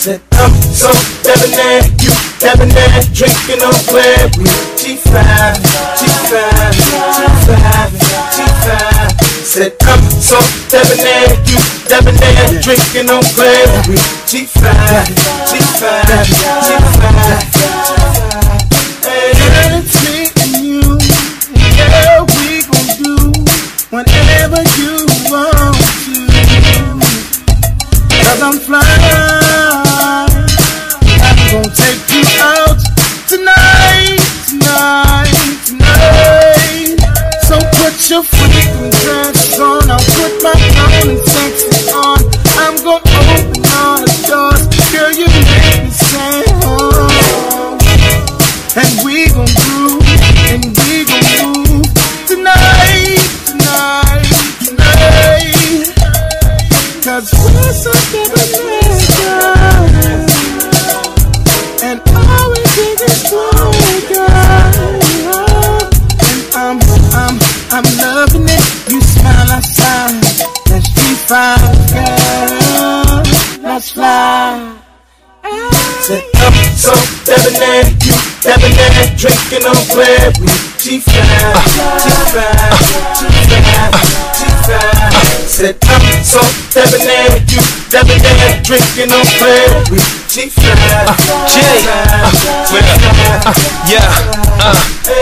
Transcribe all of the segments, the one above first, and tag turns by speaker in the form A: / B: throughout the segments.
A: Said I'm so debonair, you debonair, drinking on clear. We G5, G5, G5, G5. Said I'm so debonair, you debonair, drinking on clear. We G5, G5, G5. Hey, it's me and you, yeah, we gon' do whatever you want to. Cause I'm flying, Gonna take you out tonight, tonight, tonight. So put your I'm, I'm, I'm loving it. You smile outside, let's be fine, girl. Let's fly. Said I'm so debonair, you debonair, drinking on clear. We G5, G5, G5, G5. Said I'm so debonair, you debonair, drinking on clear. We G5,
B: J,
A: G5,
B: yeah, uh.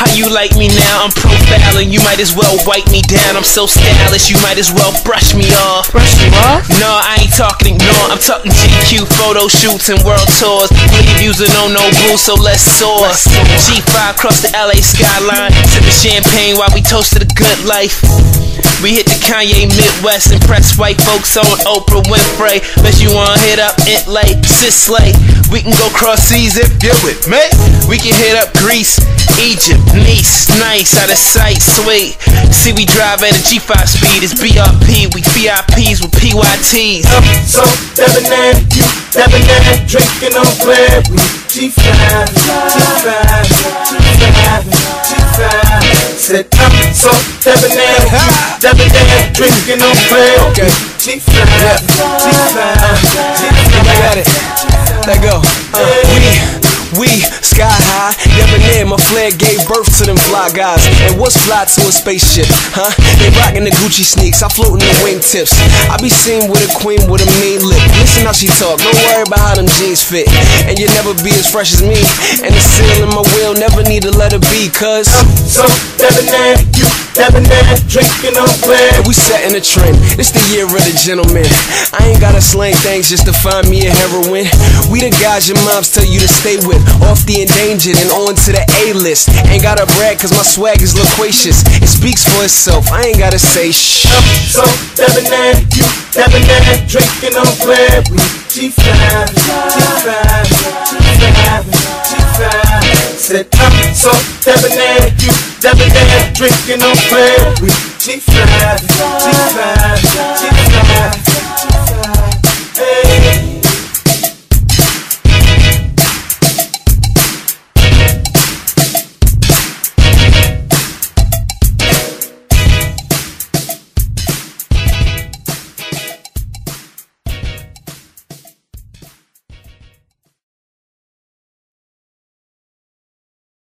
B: How you like me now? I'm profiling. You might as well wipe me down. I'm so stylish. You might as well brush me off.
C: Brush you off?
B: No, I ain't talking ignore. I'm talking GQ photo shoots and world tours. Believe using no no rules, so let's soar. G5 across the LA skyline, sipping champagne while we toast to the good life. We hit the Kanye Midwest, and press white folks on Oprah Winfrey. Bet you wanna hit up Italy, Sicily. We can go cross seas if you're with me. We can hit up Greece, Egypt, Nice, nice, out of sight, sweet. See, we drive at a G5 speed, it's BRP. We VIPs with PYTs.
A: I'm so debonair, you debonair, drinking on clear. We G5, G5, G5, G5. Said I'm so debonair, you debonair, drinking on clear.
D: Okay.
A: G5, G5,
D: I got it. Let go. Uh, we, we, sky high, debonair. My flare gave birth to them fly guys. And what's fly to a spaceship, huh? They rockin' the Gucci sneaks, I float in the wingtips. I be seen with a queen with a mean lip. Listen how she talk, don't worry about how them jeans fit. And you'll never be as fresh as me. And the seal in my wheel never need to let it be, cause
A: So debonair, you debonair, drinking on clear.
D: we setting a trend. It's the year of the gentleman. I ain't gotta slang things just to find me a heroine. We the guys your moms tell you to stay with. Off the endangered and on to the A list. Ain't gotta brag cause my swag is loquacious. It speaks for itself. I ain't gotta say shh.
A: So debonair, you debonair, drinking on clear. We G5, G5, G5, G5 said, I'm so debonair, you debonair, drinking on prayer We G-Fly, G-Fly, G-Fly.